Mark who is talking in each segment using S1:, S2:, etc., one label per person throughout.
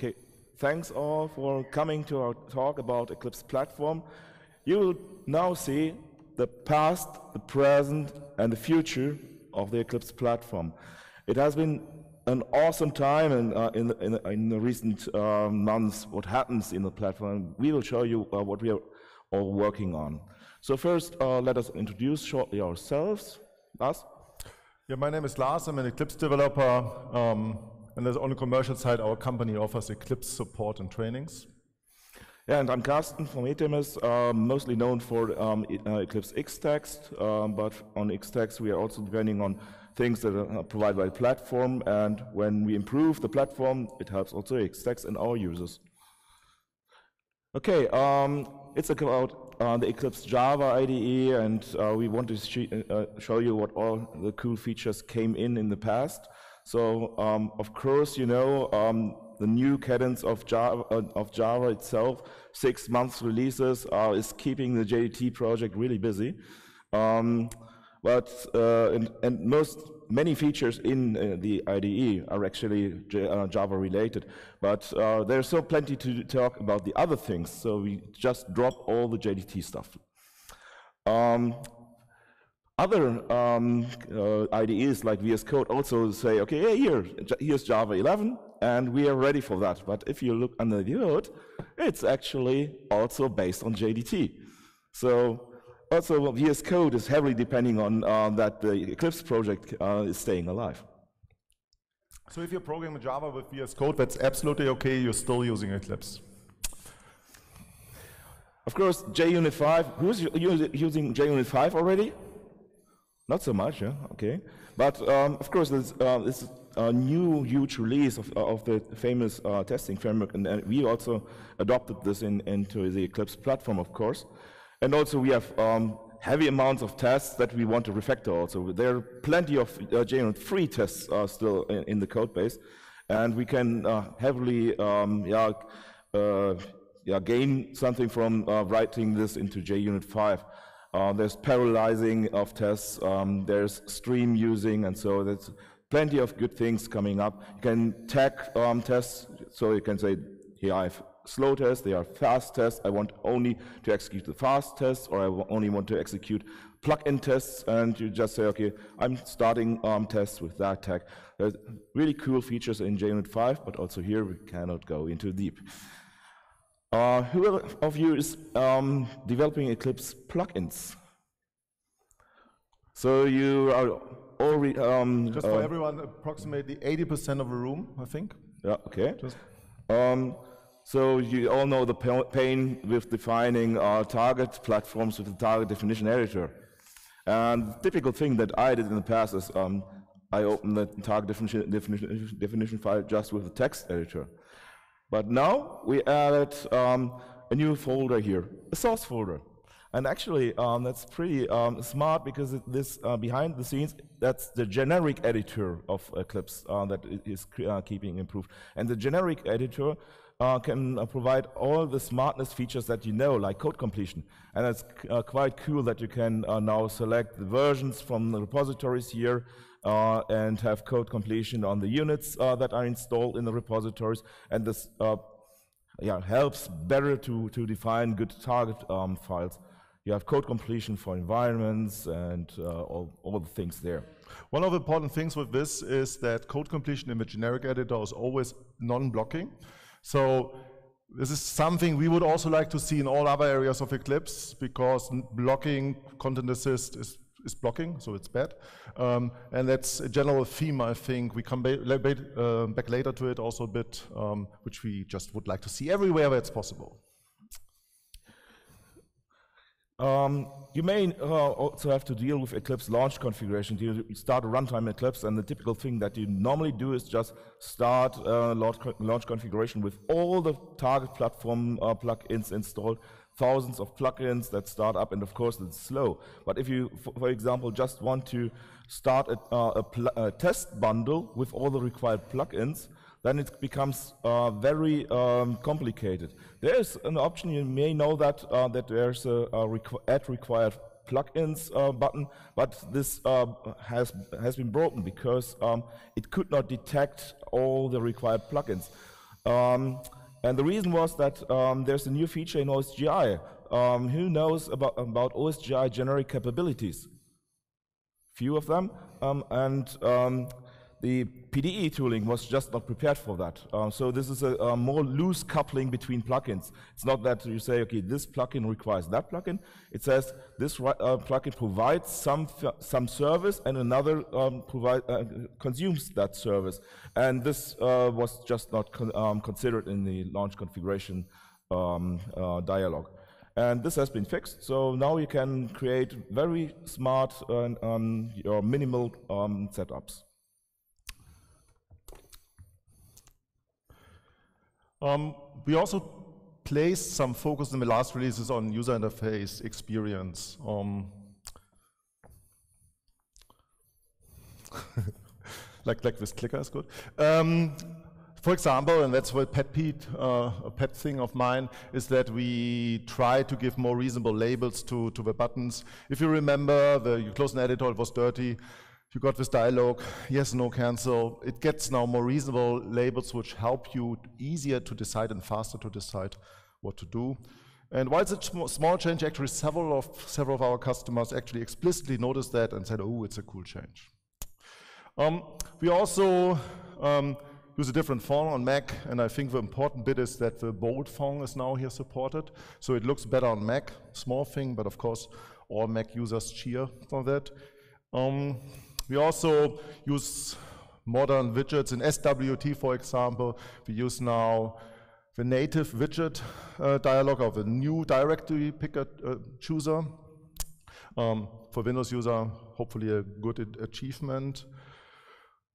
S1: Okay, thanks all for coming to our talk about Eclipse Platform. You will now see the past, the present, and the future of the Eclipse Platform. It has been an awesome time in, uh, in, the, in, in, the, recent uh, months, what happens in the platform. We will show you uh, what we are all working on. So first, uh, let us introduce shortly ourselves. Lars?
S2: Yeah, my name is Lars. I'm an Eclipse developer. Um, and on the commercial side, our company offers Eclipse support and trainings.
S1: Yeah, and I'm Karsten from itemis, uh, mostly known for um, uh, Eclipse Xtext, um, but on Xtext we are also depending on things that are provided by the platform, and when we improve the platform, it helps also Xtext and our users. Okay, um, it's about uh, the Eclipse Java IDE, and uh, we want to uh, show you what all the cool features came in in the past. So, um, of course, you know um, the new cadence of Java, uh, of Java itself, six months releases, uh, is keeping the JDT project really busy. Um, but uh, and, and, most many features in uh, the IDE are actually J uh, Java related, but uh, there's still plenty to talk about the other things. So we just drop all the JDT stuff. Um, other um, uh, IDEs like VS Code also say, okay, yeah, here, here's Java 11, and we are ready for that. But if you look under the hood, it's actually also based on JDT. So also VS Code is heavily depending on uh, that the Eclipse project uh, is staying alive.
S2: So if you're programming Java with VS Code, that's absolutely okay, you're still using Eclipse.
S1: Of course, JUnit 5, who's using JUnit 5 already? Not so much, yeah, okay. But um, of course, there's, uh, a new huge release of, of the famous uh, testing framework, and, and, we also adopted this in, into the Eclipse platform, of course. And also we have um, heavy amounts of tests that we want to refactor also. There are plenty of uh, JUnit 3 tests uh, still in, in, the code base, and we can uh, heavily um, yeah, uh, yeah, gain something from uh, writing this into JUnit 5. Uh, there's parallelizing of tests, um, there's stream using, and so there's plenty of good things coming up. You can tag um, tests, so you can say, here I have slow tests, they are fast tests. I want only to execute the fast tests, or I only want to execute plug-in tests, and you just say, okay, I'm starting um, tests with that tag. There's really cool features in JUnit 5, but also here we cannot go into deep. Uh, who of you is um, developing Eclipse plugins? So you are already... Um,
S2: Just for uh, everyone, approximately 80% of the room, I think.
S1: Yeah, okay. Um, so you all know the pain with defining our target platforms with the target definition editor. And the typical thing that I did in the past is um, I opened the target definition, definition, definition, file just with the text editor. But now we added um, a new folder here, a source folder. And actually, um, that's pretty um, smart because this uh, behind the scenes, that's the generic editor of Eclipse uh, that is uh, keeping improved. And the generic editor uh, can uh, provide all the smartness features that you know, like code completion. And it's uh, quite cool that you can now select the versions from the repositories here uh, and have code completion on the units uh, that are installed in the repositories. And this yeah, helps better to, to define good target um, files. You have code completion for environments and all, all the things there.
S2: One of the important things with this is that code completion in the generic editor is always non-blocking. So this is something we would also like to see in all other areas of Eclipse because blocking content assist is, is blocking, so it's bad. Um, and that's a general theme, I think. We come ba uh, back later to it also a bit, um, which we just would like to see everywhere where it's possible.
S1: Um, you may uh, also have to deal with Eclipse launch configuration. You start a runtime Eclipse, and the typical thing that you normally do is just start uh, launch, launch, configuration with all the target platform uh, plugins installed, thousands of plugins that start up, and of course it's slow. But if you, for example, just want to start a, uh, a, a test bundle with all the required plugins, then it becomes uh, very um, complicated. There is an option, you may know that, uh, that there's a, a requ add required plugins uh, button, but this uh, has, has been broken because um, it could not detect all the required plugins. Um, and the reason was that um, there's a new feature in OSGI. Um, who knows about, about OSGI generic capabilities? Few of them. Um, and um, the PDE tooling was just not prepared for that. Um, so this is a, a, more loose coupling between plugins. It's not that you say, okay, this plugin requires that plugin. It says this uh, plugin provides some some service and another um, provide, uh, consumes that service. And this uh, was just not con um, considered in the launch configuration um, uh, dialog. And this has been fixed, so now you can create very smart uh, um, or minimal um, setups.
S2: Um, we also placed some focus in the last releases on user interface experience. Um, like, like this clicker is good. Um, for example, and that's what pet Pete, uh, a pet thing of mine, is that we try to give more reasonable labels to, to the buttons. If you remember, the, you close an editor, it was dirty you got this dialog, yes, no, cancel. It gets now more reasonable labels which help you easier to decide and faster to decide what to do. And while it's a small change, actually several of, several of our customers actually explicitly noticed that and said, oh, it's a cool change. Um, we also um, use a different font on Mac, and I think the important bit is that the bold font is now here supported, so it looks better on Mac. Small thing, but of course, all Mac users cheer for that. Um, we also use modern widgets in SWT, for example. We use now the native widget uh, dialog of the new directory picker uh, chooser. Um, for Windows user, hopefully a good achievement.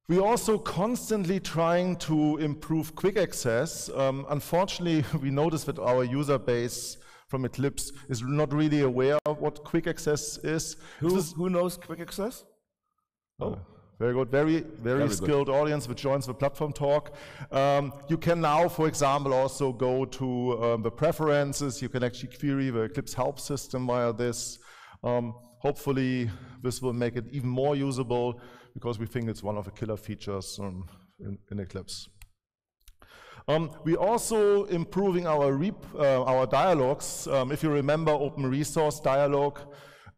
S2: We're also constantly trying to improve quick access. Um, unfortunately, we notice that our user base from Eclipse is not really aware of what quick access is.
S1: Who, who knows quick access?
S2: Oh. Very good, very, very, very skilled good. audience which joins the platform talk. Um, you can now, for example, also go to um, the preferences. You can actually query the Eclipse help system via this. Um, hopefully, this will make it even more usable because we think it's one of the killer features um, in, in, Eclipse. Um, we also improving our, uh, our dialogues. Um, if you remember open resource dialog,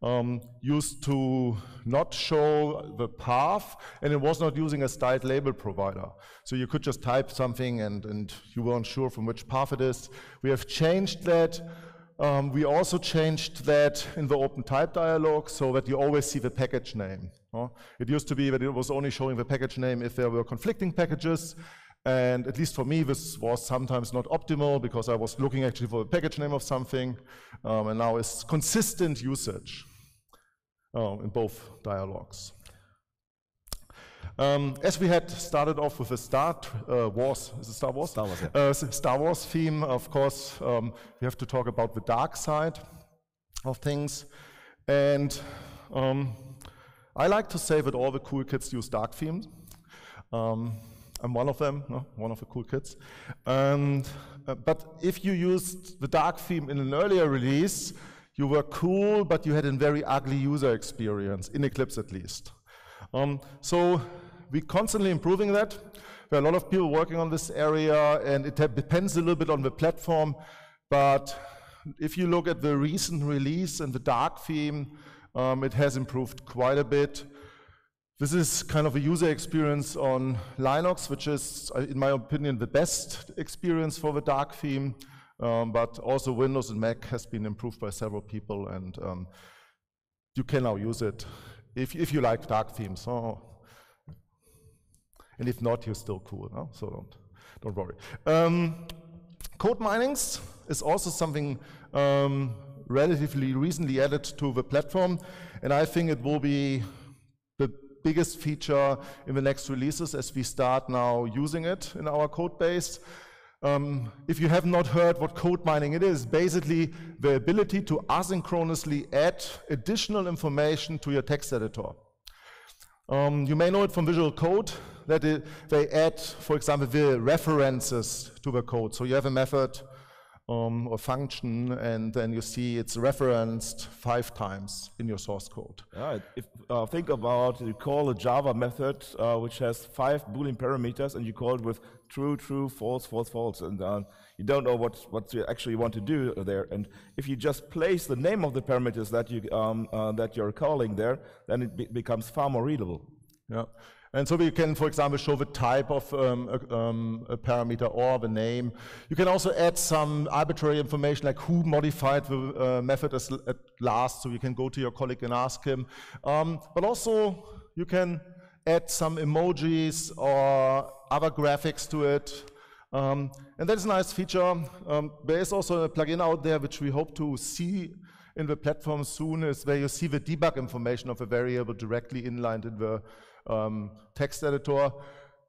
S2: um, used to not show the path, and it was not using a styled label provider. So you could just type something and, and you weren't sure from which path it is. We have changed that. Um, we also changed that in the open type dialog so that you always see the package name. It used to be that it was only showing the package name if there were conflicting packages, and at least for me, this was sometimes not optimal because I was looking actually for the package name of something, um, and now it's consistent usage uh, in both dialogues. Um, as we had started off with a Star uh, Wars, is it Star Wars?
S1: Star Wars, yeah.
S2: uh, Star Wars theme, of course, um, we have to talk about the dark side of things. And um, I like to say that all the cool kids use dark themes. Um, I'm one of them, no? one of the cool kids. And, uh, but if you used the dark theme in an earlier release, you were cool, but you had a very ugly user experience, in Eclipse at least. Um, so we're constantly improving that. There are a lot of people working on this area, and it depends a little bit on the platform. But if you look at the recent release and the dark theme, um, it has improved quite a bit. This is kind of a user experience on Linux, which is, uh, in my opinion, the best experience for the dark theme. Um, but also Windows and Mac has been improved by several people, and um, you can now use it if, if you like dark themes. Oh. And if not, you're still cool, no? so don't, don't worry. Um, code minings is also something um, relatively recently added to the platform, and I think it will be the biggest feature in the next releases as we start now using it in our code base. Um, if you have not heard what code mining it is, basically the ability to asynchronously add additional information to your text editor. Um, you may know it from Visual Code that it, they add, for example, the references to the code. So you have a method um, or function, and then you see it's referenced five times in your source code.
S1: Yeah, if, uh, think about you call a Java method uh, which has five Boolean parameters, and you call it with true, true, false, false, false, and uh, you don't know what what you actually want to do there. And if you just place the name of the parameters that you um, uh, that you're calling there, then it be becomes far more readable.
S2: Yeah. And so we can, for example, show the type of um, a, um, a, parameter or the name. You can also add some arbitrary information like who modified the uh, method at last, so you can go to your colleague and ask him. Um, but also you can add some emojis or other graphics to it. Um, and that's a nice feature. Um, there is also a plugin out there which we hope to see in the platform soon is where you see the debug information of a variable directly inlined in the um, text editor,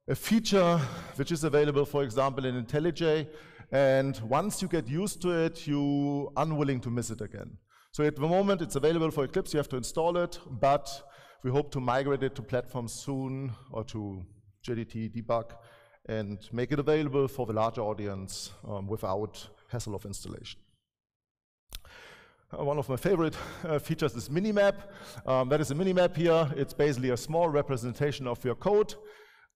S2: a feature which is available, for example, in IntelliJ, and once you get used to it, you unwilling to miss it again. So at the moment, it's available for Eclipse, you have to install it, but we hope to migrate it to platforms soon, or to JDT debug, and make it available for the larger audience um, without hassle of installation. Uh, one of my favorite uh, features is Minimap. Um, that is a Minimap here. It's basically a small representation of your code.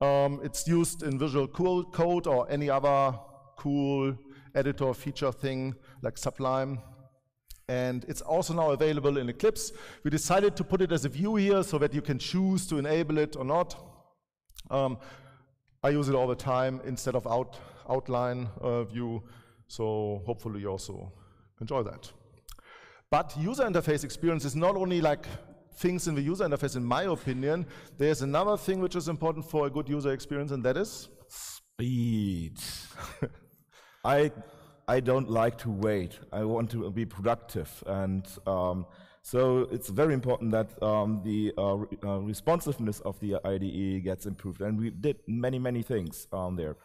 S2: Um, it's used in Visual Code or any other cool editor feature thing like Sublime. And it's also now available in Eclipse. We decided to put it as a view here so that you can choose to enable it or not. Um, I use it all the time instead of out, outline uh, view, so hopefully you also enjoy that. But user interface experience is not only like things in the user interface, in my opinion. There's another thing which is important for a good user experience, and that is
S1: speed. I I don't like to wait. I want to be productive, and um, so it's very important that um, the uh, re uh, responsiveness of the IDE gets improved. And we did many many things um, there.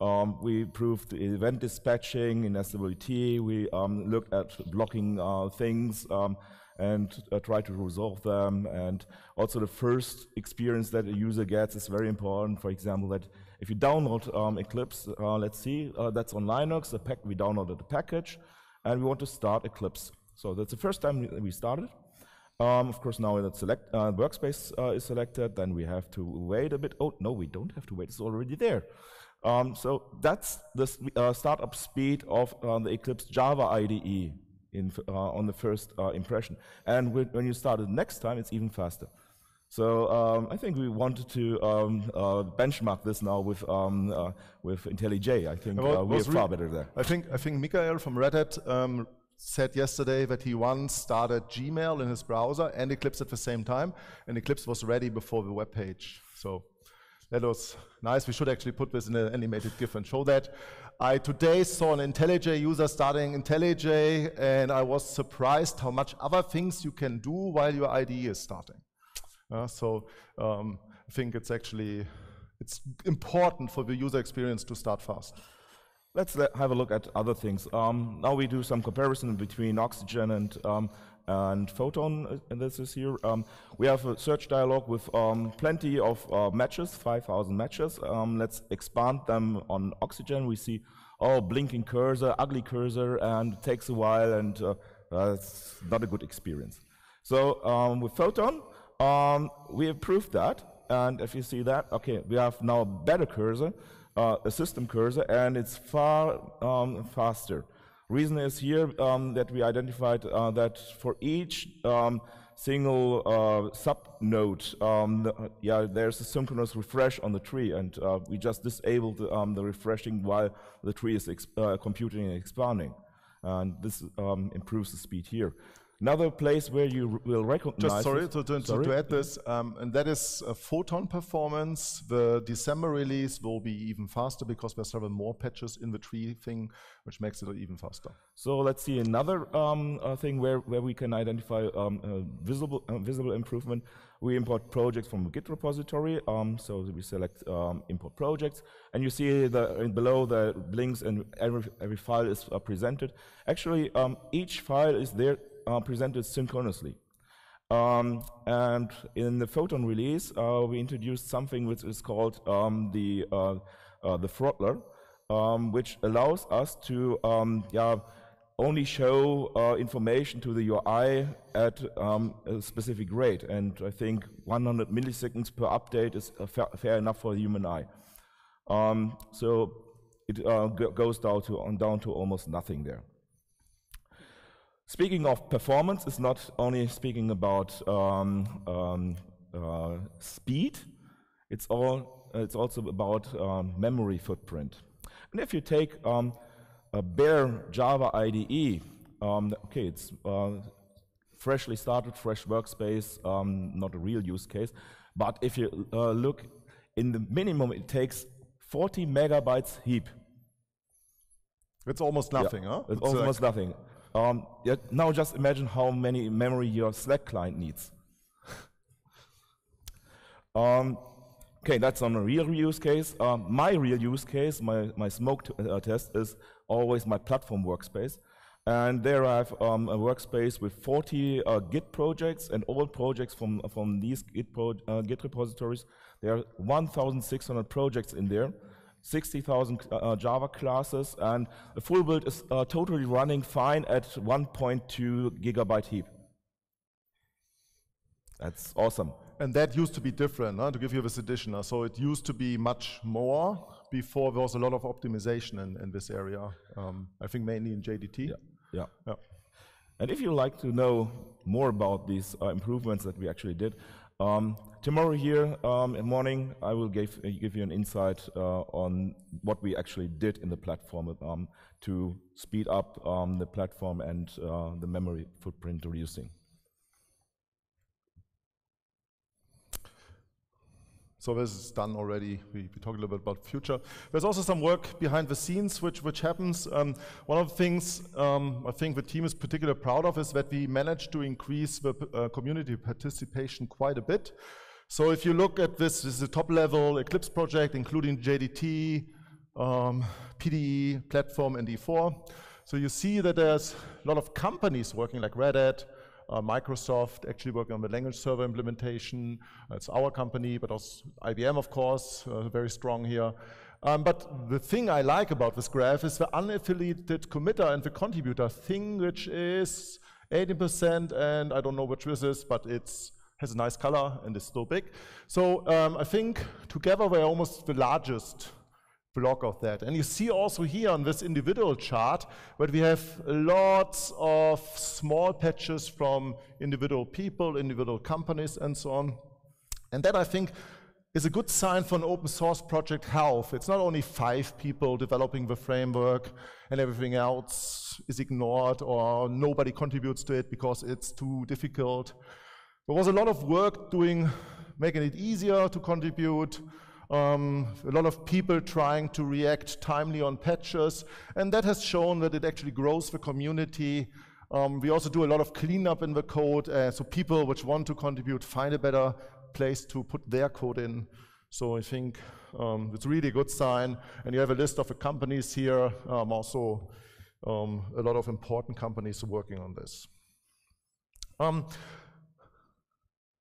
S1: Um, we improved the event dispatching in SWT. We um, looked at blocking uh, things um, and uh, try to resolve them. And also the first experience that a user gets is very important. For example, that if you download um, Eclipse, uh, let's see, uh, that's on Linux, the pack, we downloaded the package, and we want to start Eclipse. So that's the first time we started. Um, of course, now that select uh, workspace uh, is selected, then we have to wait a bit. Oh, no, we don't have to wait, it's already there. Um, so that's the uh, startup speed of uh, the Eclipse Java IDE in, uh, on the first uh, impression. And when you start it next time, it's even faster. So um, I think we wanted to um, uh, benchmark this now with um, uh, with IntelliJ. I think well, we are far better there.
S2: I think I think Mickael from Red Hat um, said yesterday that he once started Gmail in his browser and Eclipse at the same time, and Eclipse was ready before the web page. So that was nice. We should actually put this in an animated GIF and show that. I today saw an IntelliJ user starting IntelliJ, and I was surprised how much other things you can do while your IDE is starting. Uh, so um, I think it's actually it's important for the user experience to start fast.
S1: Let's have a look at other things. Um, now we do some comparison between Oxygen and um, and Photon, and this is here. Um, we have a search dialog with um, plenty of uh, matches, 5,000 matches. Um, let's expand them on Oxygen. We see, oh, blinking cursor, ugly cursor, and it takes a while, and uh, uh, not a good experience. So um, with Photon, um, we improved that, and if you see that, okay, we have now a better cursor, uh, a system cursor, and it's far um, faster. Reason is here um, that we identified uh, that for each um, single uh, sub node, um, yeah, there's a synchronous refresh on the tree, and uh, we just disabled um, the refreshing while the tree is uh, computing and expanding, and this improves the speed here. Another place where you will recognize.
S2: Just sorry to, to, sorry? to add this, um, and that is a photon performance. The December release will be even faster because there's several more patches in the tree thing, which makes it even faster.
S1: So let's see another um, uh, thing where, where we can identify um, visible uh, visible improvement. We import projects from a Git repository. Um, so we select um, import projects, and you see the below the links and every every file is uh, presented. Actually, um, each file is there uh, presented synchronously. Um, and in the Photon release, uh, we introduced something which is called um, the, uh, uh the throttler. um, which allows us to um, yeah, only show uh, information to the UI at um, a specific rate. And I think 100 milliseconds per update is fa fair enough for the human eye. Um, so it uh, goes down to, on, down to almost nothing there. Speaking of performance, it's not only speaking about um, um, uh, speed, it's, all, it's also about um, memory footprint. And if you take um, a bare Java IDE, um, okay, it's uh, freshly started, fresh workspace, um, not a real use case, but if you uh, look in the minimum, it takes 40 megabytes heap.
S2: It's almost nothing,
S1: yeah,
S2: huh?
S1: It's, it's almost like nothing. Um, now just imagine how many memory your Slack client needs. um, okay, that's on a real use case. Um, my real use case, my, my smoke uh, test is always my platform workspace. And there I have um, a workspace with 40 uh, Git projects and all projects from, from these Git, uh, Git repositories. There are 1,600 projects in there. 60,000 uh, Java classes, and the full build is uh, totally running fine at 1.2 gigabyte heap. That's awesome.
S2: And that used to be different, huh, to give you this addition. So it used to be much more before there was a lot of optimization in, in this area. Um, I think mainly in JDT.
S1: Yeah. yeah. yeah. And if you like to know more about these uh, improvements that we actually did, um, tomorrow here um, in the morning, I will give, uh, give you an insight uh, on what we actually did in the platform um, to speed up um, the platform and uh, the memory footprint reducing.
S2: So this is done already. We, we talked a little bit about future. There's also some work behind the scenes which, which happens. Um, one of the things um, I think the team is particularly proud of is that we managed to increase the uh, community participation quite a bit. So if you look at this, this is a top level Eclipse project, including JDT, um, PDE, platform, and E4. So you see that there's a lot of companies working like Red Hat, uh, Microsoft actually working on the language server implementation. It's our company, but also IBM, of course, uh, very strong here. Um, but the thing I like about this graph is the unaffiliated committer and the contributor thing, which is 80%, and I don't know which this is, but it's has a nice color and is still big. So um, I think together we're almost the largest block of that. And you see also here on this individual chart that we have lots of small patches from individual people, individual companies, and so on. And that I think is a good sign for an open source project health. It's not only five people developing the framework and everything else is ignored or nobody contributes to it because it's too difficult. There was a lot of work doing, making it easier to contribute, um, a lot of people trying to react timely on patches, and that has shown that it actually grows the community. Um, we also do a lot of cleanup in the code, uh, so people which want to contribute find a better place to put their code in. So I think um, it's really a good sign. And you have a list of the companies here, um, also um, a lot of important companies working on this.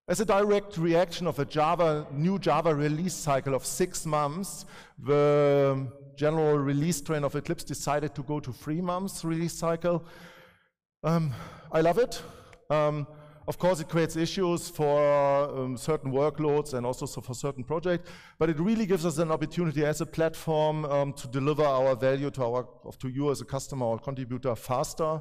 S2: As a direct reaction of a Java, new Java release cycle of six months, the general release train of Eclipse decided to go to three months release cycle. Um, I love it. Um, of course, it creates issues for um, certain workloads and also so for certain projects, but it really gives us an opportunity as a platform um, to deliver our value to, our, to you as a customer or contributor faster.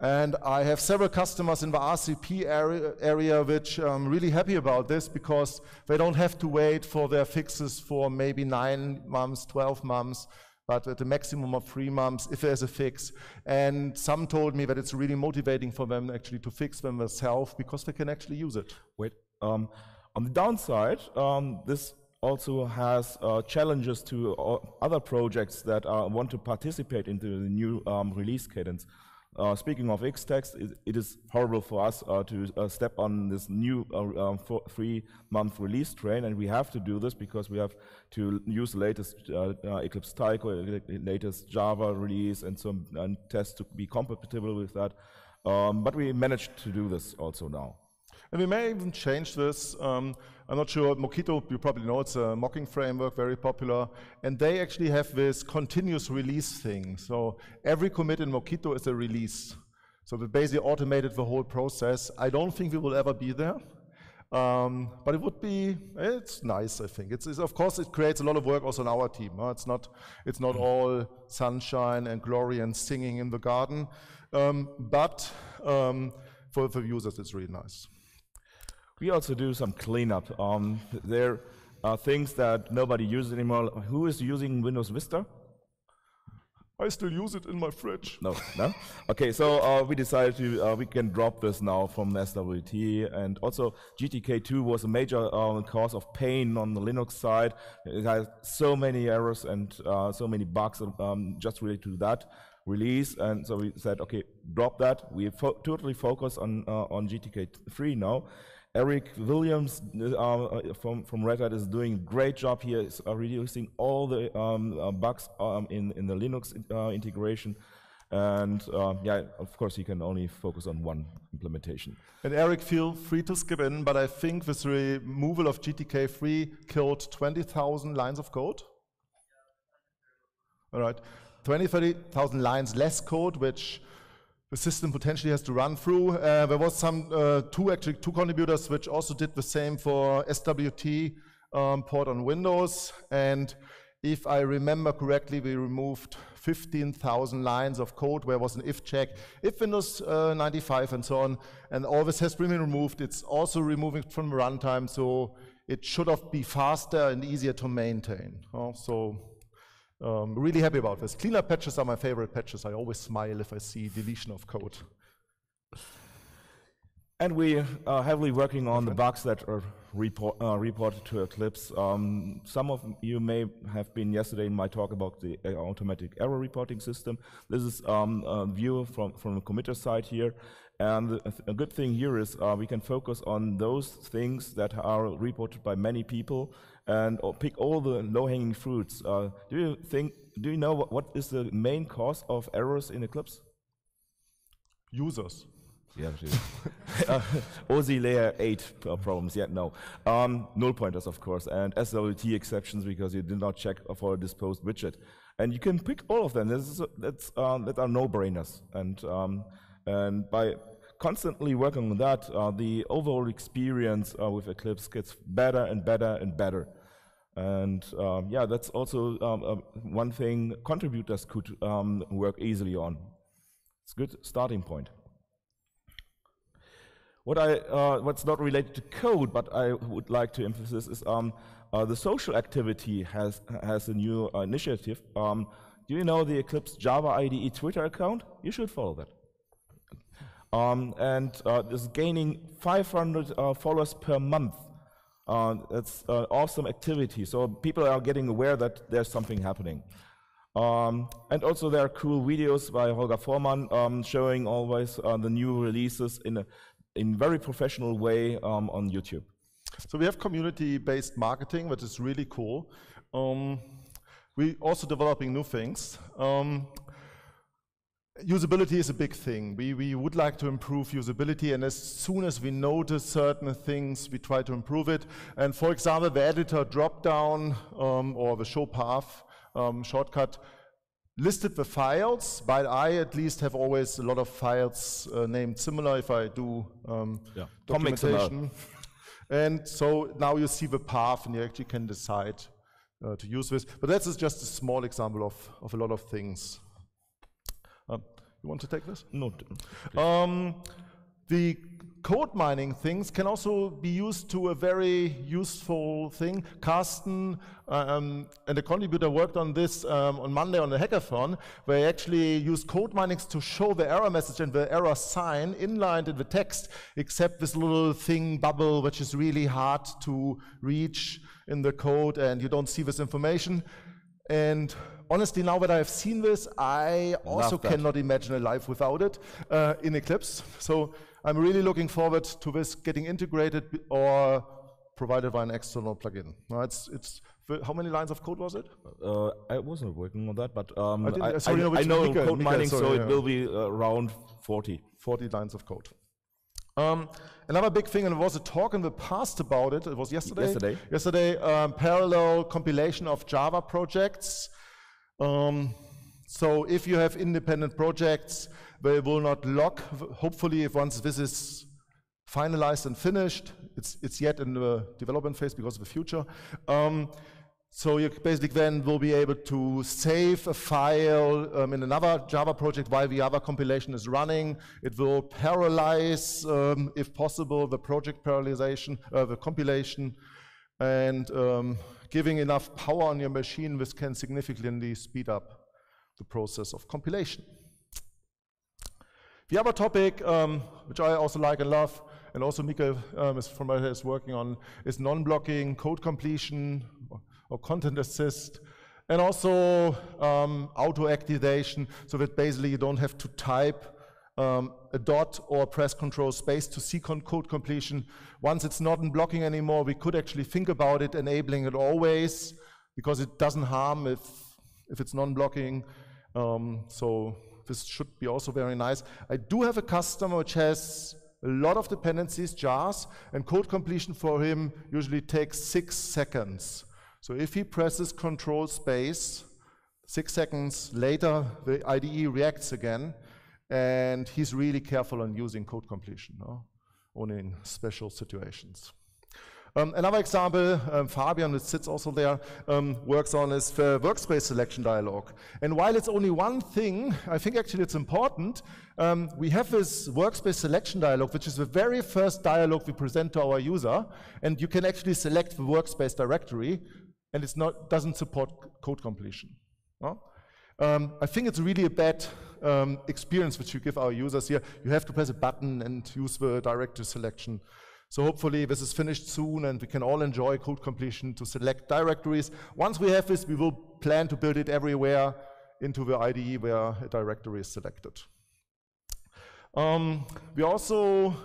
S2: And I have several customers in the RCP area, area which I'm really happy about this because they don't have to wait for their fixes for maybe nine months, 12 months, but at a maximum of three months if there's a fix. And some told me that it's really motivating for them actually to fix them themselves because they can actually use it.
S1: Wait, um, on the downside, um, this also has uh, challenges to uh, other projects that uh, want to participate into the new um, release cadence. Uh, speaking of Xtext, it, it is horrible for us uh, to uh, step on this new uh, um, three-month release train, and we have to do this because we have to use the latest uh, uh, Eclipse Tycho, latest Java release, and some and test to be compatible with that. Um, but we managed to do this also now.
S2: And we may even change this. Um, I'm not sure, Mockito, you probably know, it's a mocking framework, very popular. And they actually have this continuous release thing. So every commit in Mockito is a release. So we basically automated the whole process. I don't think we will ever be there. Um, but it would be, it's nice, I think. It's, it's, of course, it creates a lot of work also on our team. Huh? It's, not, it's not all sunshine and glory and singing in the garden. Um, but um, for the users, it's really nice.
S1: We also do some cleanup. Um, there are things that nobody uses anymore. Who is using Windows Vista?
S2: I still use it in my fridge.
S1: No, no. Okay, so uh, we decided to uh, we can drop this now from SWT, and also GTK2 was a major uh, cause of pain on the Linux side. It has so many errors and uh, so many bugs um, just related to that release, and so we said, okay, drop that. We fo totally focus on uh, on GTK3 now. Eric Williams uh, from, from Red Hat is doing a great job here, is, uh, reducing all the um, uh, bugs um, in, in the Linux uh, integration. And uh, yeah, of course, he can only focus on one implementation.
S2: And Eric, feel free to skip in, but I think this removal of GTK3 killed 20,000 lines of code. All right, 20, 30,000 lines less code, which the system potentially has to run through. Uh, there was some uh, two actually two contributors which also did the same for SWT um, port on Windows. And if I remember correctly, we removed 15,000 lines of code where was an if check, if Windows uh, 95 and so on. And all this has been removed. It's also removing from runtime, so it should have be faster and easier to maintain. Uh, so um, really happy about this. Cleanup patches are my favorite patches. I always smile if I see deletion of code.
S1: And we are heavily working on the bugs that are report, uh, reported to Eclipse. Um, some of you may have been yesterday in my talk about the uh, automatic error reporting system. This is um, a view from, from the committer side here. And a good thing here is uh, we can focus on those things that are reported by many people and pick all the low-hanging fruits. Uh, do you think? Do you know what, what is the main cause of errors in Eclipse?
S2: Users.
S1: Yeah, uh, OSI layer 8 problems, yeah, no. Um, null pointers, of course, and SWT exceptions because you did not check for a disposed widget. And you can pick all of them. This is, that's, um, that are no-brainers. And, um, and by constantly working on that, uh, the overall experience uh, with Eclipse gets better and better and better. And um, yeah, that's also um, uh, one thing contributors could um, work easily on. It's a good starting point. What I, uh, what's not related to code, but I would like to emphasize is um, uh, the social activity has, has a new uh, initiative. Um, do you know the Eclipse Java IDE Twitter account? You should follow that. Um, and uh, is gaining 500 uh, followers per month. Uh, it's an awesome activity. So people are getting aware that there's something happening. Um, and also there are cool videos by Holger Voormann um, showing always uh, the new releases in a in very professional way um, on YouTube.
S2: So we have community-based marketing, which is really cool. Um, we also developing new things. Usability is a big thing. We, we would like to improve usability, and as soon as we notice certain things, we try to improve it. And for example, the editor dropdown um, or the show path um, shortcut listed the files, but I at least have always a lot of files uh, named similar if I do um, yeah. documentation. and so now you see the path, and you actually can decide uh, to use this. But that's just a small example of, of a lot of things. You want to take this?
S1: No.
S2: Um, the code mining things can also be used to a very useful thing. Karsten um, and a contributor worked on this um, on Monday on the hackathon, where he actually used code minings to show the error message and the error sign inlined in the text, except this little thing bubble, which is really hard to reach in the code, and you don't see this information. And honestly, now that I've seen this, I also cannot imagine a life without it uh, in Eclipse. So I'm really looking forward to this getting integrated or provided by an external plugin. Now it's, it's how many lines of code was it?
S1: Uh, I wasn't working on that, but um, I, I, sorry, I, I know Mika, code Mika, mining, sorry, so yeah. it will be uh, around 40.
S2: 40 lines of code. Um, another big thing, and there was a talk in the past about it, it was yesterday?
S1: Yesterday.
S2: Yesterday, um, parallel compilation of Java projects. Um, so if you have independent projects, they will not lock. Hopefully, if once this is finalized and finished, it's, it's yet in the development phase because of the future. Um, so you basically then will be able to save a file um, in another Java project while the other compilation is running. It will parallelize, um, if possible, the project parallelization, uh, the compilation, and um, giving enough power on your machine, this can significantly speed up the process of compilation. The other topic, um, which I also like and love, and also Mika um, is, from is working on, is non-blocking, code completion, or content assist, and also um, auto activation, so that basically you don't have to type um, a dot or press control space to see code completion. Once it's not in blocking anymore, we could actually think about it, enabling it always, because it doesn't harm if, if it's non-blocking. Um, so this should be also very nice. I do have a customer which has a lot of dependencies, jars, and code completion for him usually takes six seconds. So if he presses control space, six seconds later, the IDE reacts again, and he's really careful on using code completion, no? only in special situations. Um, another example, um, Fabian, which sits also there, um, works on is the workspace selection dialog. And while it's only one thing, I think actually it's important, um, we have this workspace selection dialog, which is the very first dialog we present to our user, and you can actually select the workspace directory, and it's not doesn't support code completion. No? Um, I think it's really a bad um, experience which you give our users here. You have to press a button and use the directory selection. So hopefully this is finished soon and we can all enjoy code completion to select directories. Once we have this, we will plan to build it everywhere into the IDE where a directory is selected. Um, we also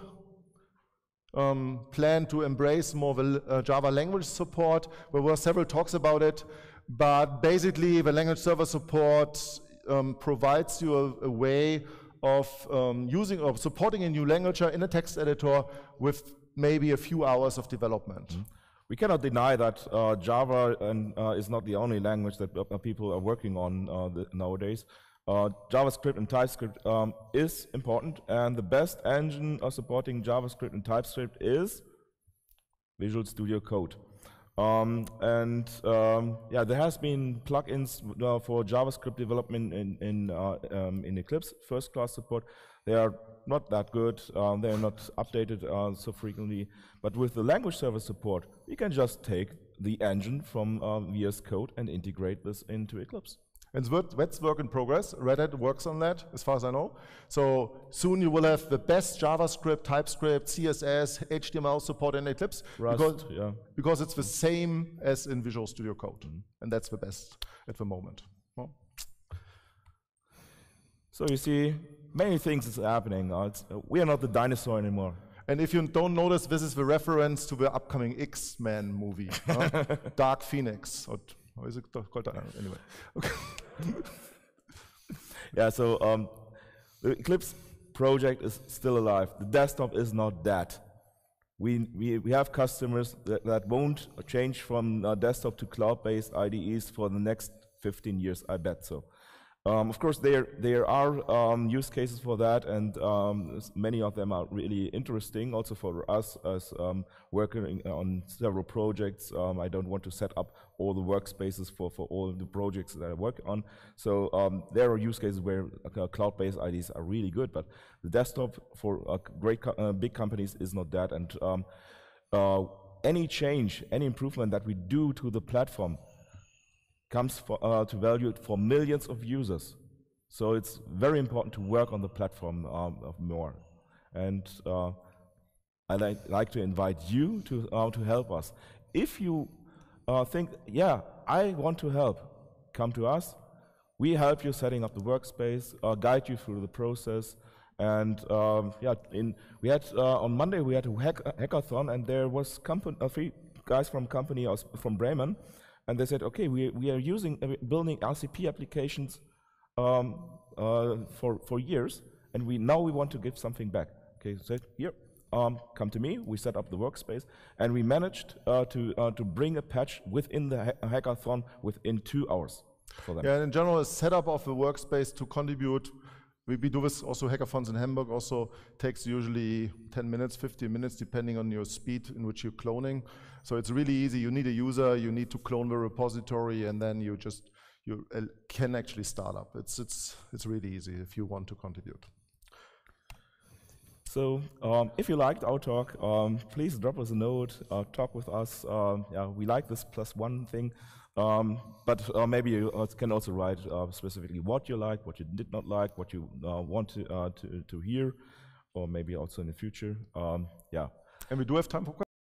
S2: um, plan to embrace more the uh, Java language support. There were several talks about it, but basically the language server support um, provides you a, a way of um, using or supporting a new language in a text editor with maybe a few hours of development. Mm -hmm.
S1: We cannot deny that uh, Java and, uh, is not the only language that uh, people are working on uh, nowadays. Uh, JavaScript and TypeScript um, is important, and the best engine of supporting JavaScript and TypeScript is Visual Studio Code. Um, and um, yeah, there has been plugins uh, for JavaScript development in in, uh, um, in Eclipse first class support. They are not that good. Um, they are not updated uh, so frequently. But with the language server support, you can just take the engine from uh, VS Code and integrate this into Eclipse.
S2: And that's work in progress. Red Hat works on that, as far as I know. So soon you will have the best JavaScript, TypeScript, CSS, HTML support in Eclipse.
S1: Rust,
S2: because,
S1: yeah.
S2: because it's the same as in Visual Studio Code. Mm. And that's the best at the moment. Well.
S1: So you see, many things is happening. Uh, uh, we are not the dinosaur anymore.
S2: And if you don't notice, this is the reference to the upcoming X-Men movie, Dark Phoenix. Or, or is it called? Anyway. Okay.
S1: yeah, so um, the Eclipse project is still alive. The desktop is not dead. We, we, we have customers that, that won't change from uh, desktop to cloud-based IDEs for the next 15 years, I bet so. Um, of course, there there are um, use cases for that, and um, many of them are really interesting. Also for us as um, working on several projects, um, I don't want to set up all the workspaces for for all the projects that I work on. So um, there are use cases where uh, cloud-based IDs are really good, but the desktop for uh, great co uh, big companies is not that. And uh, any change, any improvement that we do to the platform comes for, uh, to value for millions of users. So it's very important to work on the platform um, more. And uh, I'd li like to invite you to, uh, to help us. If you uh, think, yeah, I want to help, come to us. We help you setting up the workspace, uh, guide you through the process, and um, yeah, in, we had uh, on Monday we had a hack hackathon, and there was uh, three guys from company from Bremen, and they said, okay, we, we are using, uh, building RCP applications um, uh, for, for years, and we now we want to give something back. Okay, so here, um, come to me. We set up the workspace, and we managed uh, to uh, to bring a patch within the ha- hackathon within two hours.
S2: Yeah, and in general, a setup of a workspace to contribute. We, we do this also hackathons in Hamburg. Also takes usually 10 minutes, 15 minutes, depending on your speed in which you're cloning. So it's really easy. You need a user, you need to clone the repository, and then you just you uh, can actually start up. It's it's it's really easy if you want to contribute.
S1: So, um, if you liked our talk, um, please drop us a note, uh, talk with us. Um, yeah, we like this plus one thing, um, but uh, maybe you uh, can also write uh, specifically what you like, what you did not like, what you uh, want to, to to hear, or maybe also in the future. Um, yeah.
S2: And we do have time for questions.